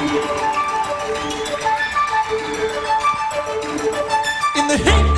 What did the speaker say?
In the heat